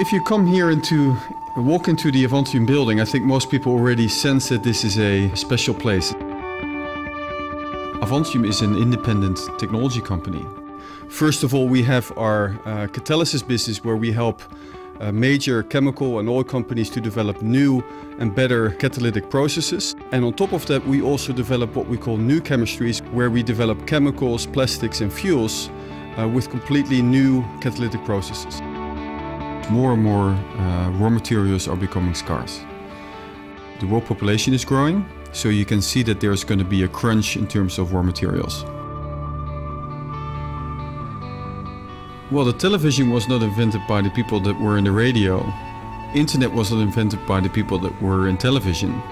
If you come here into walk into the Avantium building, I think most people already sense that this is a special place. Avantium is an independent technology company. First of all, we have our uh, catalysis business where we help uh, major chemical and oil companies to develop new and better catalytic processes. And on top of that, we also develop what we call new chemistries, where we develop chemicals, plastics and fuels uh, with completely new catalytic processes more and more uh, raw materials are becoming scarce. The world population is growing, so you can see that there's going to be a crunch in terms of raw materials. Well, the television was not invented by the people that were in the radio. Internet was not invented by the people that were in television.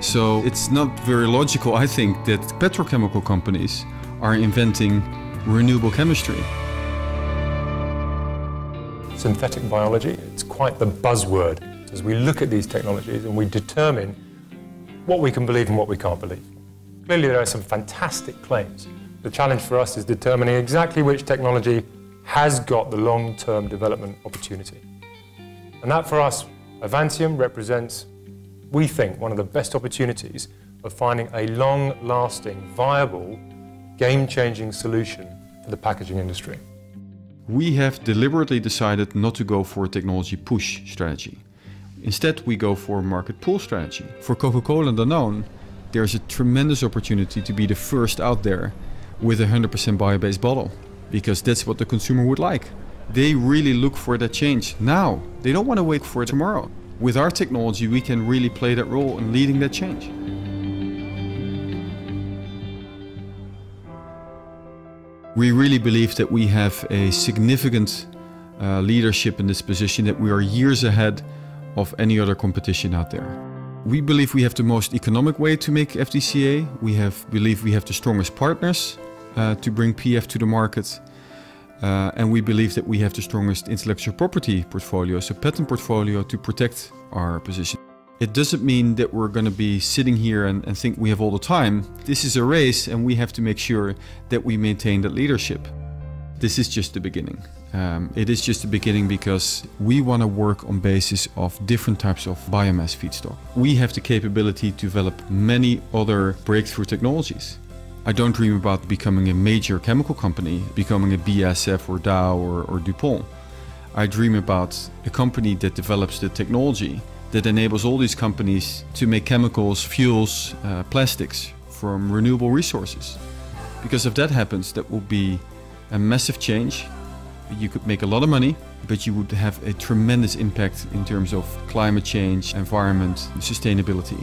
So it's not very logical, I think, that petrochemical companies are inventing renewable chemistry synthetic biology. It's quite the buzzword as we look at these technologies and we determine what we can believe and what we can't believe. Clearly, there are some fantastic claims. The challenge for us is determining exactly which technology has got the long-term development opportunity. And that for us, Avantium represents, we think, one of the best opportunities of finding a long-lasting, viable, game-changing solution for the packaging industry we have deliberately decided not to go for a technology push strategy. Instead, we go for a market pull strategy. For Coca-Cola and Danone, there's a tremendous opportunity to be the first out there with a 100% bio-based bottle because that's what the consumer would like. They really look for that change now. They don't want to wait for it tomorrow. With our technology, we can really play that role in leading that change. We really believe that we have a significant uh, leadership in this position, that we are years ahead of any other competition out there. We believe we have the most economic way to make FDCA. We have believe we have the strongest partners uh, to bring PEF to the market. Uh, and we believe that we have the strongest intellectual property portfolio, so patent portfolio to protect our position. It doesn't mean that we're going to be sitting here and, and, think we have all the time. This is a race and we have to make sure that we maintain that leadership. This is just the beginning. Um, it is just the beginning because we want to work on basis of different types of biomass feedstock. We have the capability to develop many other breakthrough technologies. I don't dream about becoming a major chemical company, becoming a BASF or Dow or, or DuPont. I dream about a company that develops the technology that enables all these companies to make chemicals, fuels, uh, plastics from renewable resources. Because if that happens, that will be a massive change. You could make a lot of money, but you would have a tremendous impact in terms of climate change, environment, sustainability.